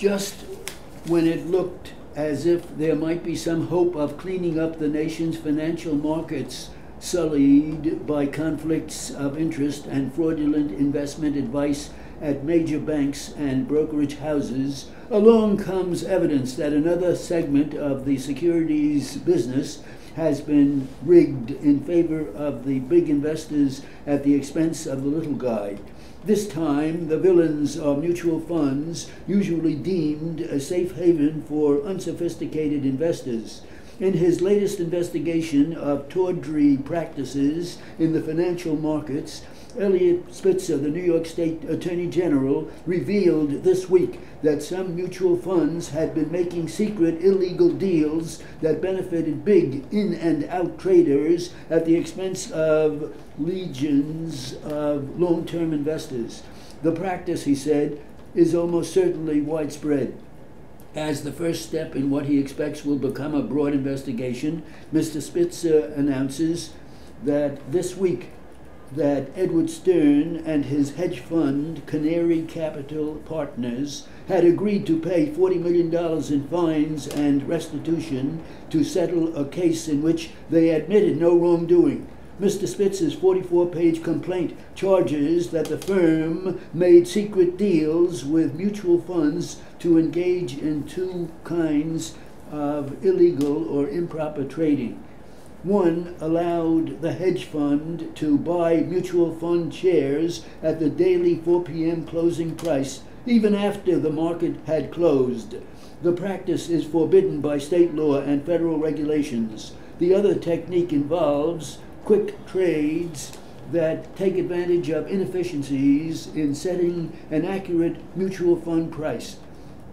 just when it looked as if there might be some hope of cleaning up the nation's financial markets sullied by conflicts of interest and fraudulent investment advice at major banks and brokerage houses, along comes evidence that another segment of the securities business has been rigged in favor of the big investors at the expense of the little guy. This time, the villains are mutual funds, usually deemed a safe haven for unsophisticated investors. In his latest investigation of tawdry practices in the financial markets, Eliot Spitzer, the New York State Attorney General, revealed this week that some mutual funds had been making secret illegal deals that benefited big in and out traders at the expense of legions of long term investors. The practice, he said, is almost certainly widespread. As the first step in what he expects will become a broad investigation, Mr. Spitzer announces that this week that Edward Stern and his hedge fund, Canary Capital Partners, had agreed to pay $40 million in fines and restitution to settle a case in which they admitted no wrongdoing. Mr. Spitzer's 44 page complaint charges that the firm made secret deals with mutual funds to engage in two kinds of illegal or improper trading. One allowed the hedge fund to buy mutual fund shares at the daily 4 p.m. closing price, even after the market had closed. The practice is forbidden by state law and federal regulations. The other technique involves quick trades that take advantage of inefficiencies in setting an accurate mutual fund price.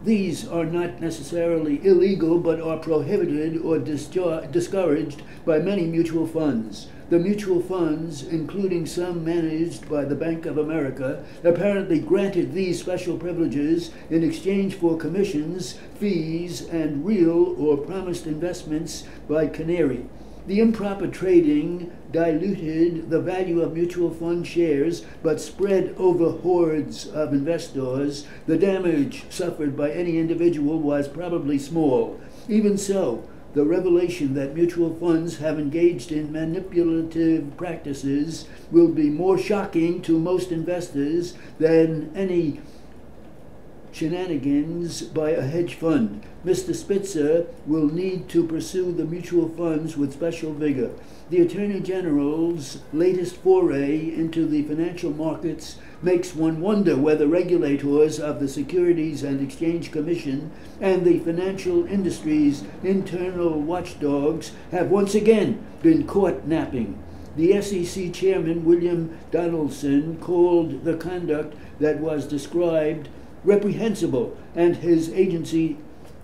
These are not necessarily illegal, but are prohibited or discouraged by many mutual funds. The mutual funds, including some managed by the Bank of America, apparently granted these special privileges in exchange for commissions, fees, and real or promised investments by Canary. The improper trading diluted the value of mutual fund shares but spread over hordes of investors. The damage suffered by any individual was probably small. Even so, the revelation that mutual funds have engaged in manipulative practices will be more shocking to most investors than any shenanigans by a hedge fund. Mr. Spitzer will need to pursue the mutual funds with special vigor. The Attorney General's latest foray into the financial markets makes one wonder whether regulators of the Securities and Exchange Commission and the financial industry's internal watchdogs have once again been caught napping. The SEC chairman, William Donaldson, called the conduct that was described reprehensible, and his agency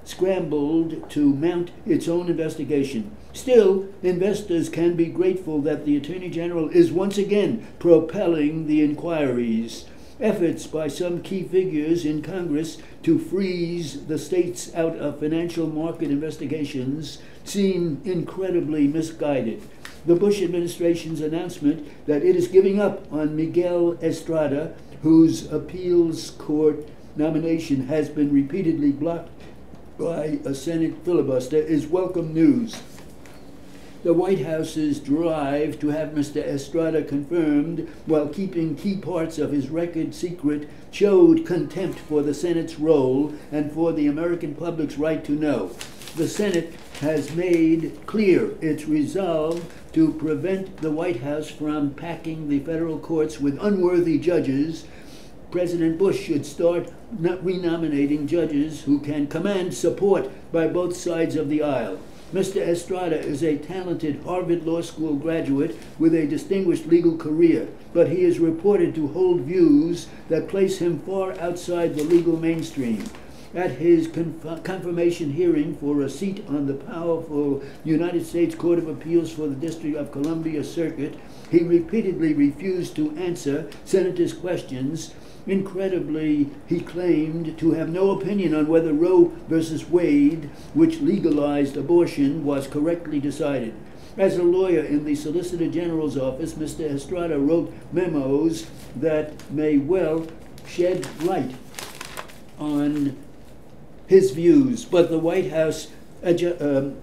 scrambled to mount its own investigation. Still, investors can be grateful that the Attorney General is once again propelling the inquiries. Efforts by some key figures in Congress to freeze the states out of financial market investigations seem incredibly misguided. The Bush administration's announcement that it is giving up on Miguel Estrada, whose appeals court nomination has been repeatedly blocked by a Senate filibuster is welcome news. The White House's drive to have Mr. Estrada confirmed while keeping key parts of his record secret showed contempt for the Senate's role and for the American public's right to know. The Senate has made clear its resolve to prevent the White House from packing the federal courts with unworthy judges President Bush should start renominating judges who can command support by both sides of the aisle. Mr. Estrada is a talented Harvard Law School graduate with a distinguished legal career, but he is reported to hold views that place him far outside the legal mainstream. At his conf- confirmation hearing for a seat on the powerful United States Court of Appeals for the District of Columbia Circuit, he repeatedly refused to answer senators' questions Incredibly, he claimed to have no opinion on whether Roe v. Wade, which legalized abortion, was correctly decided. As a lawyer in the Solicitor General's office, Mr. Estrada wrote memos that may well shed light on his views, but the White House adju- um,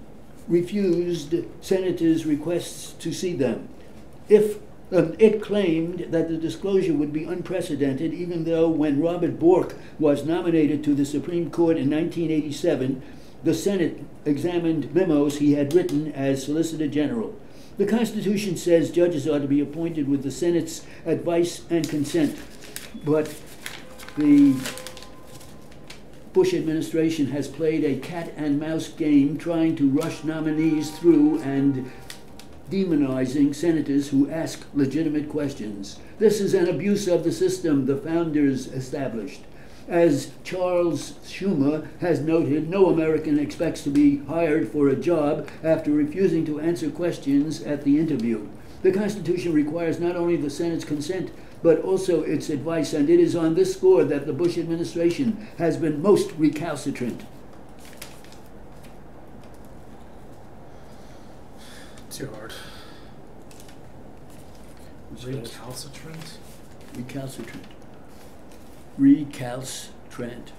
refused senators' requests to see them. If um, it claimed that the disclosure would be unprecedented, even though when Robert Bork was nominated to the Supreme Court in 1987, the Senate examined memos he had written as Solicitor General. The Constitution says judges are to be appointed with the Senate's advice and consent, but the Bush administration has played a cat and mouse game trying to rush nominees through and demonizing senators who ask legitimate questions. This is an abuse of the system the founders established. As Charles Schumer has noted, no American expects to be hired for a job after refusing to answer questions at the interview. The Constitution requires not only the Senate's consent, but also its advice, and it is on this score that the Bush administration has been most recalcitrant. Too hard. Recalcitrant? Recalcitrant. Recalcitrant.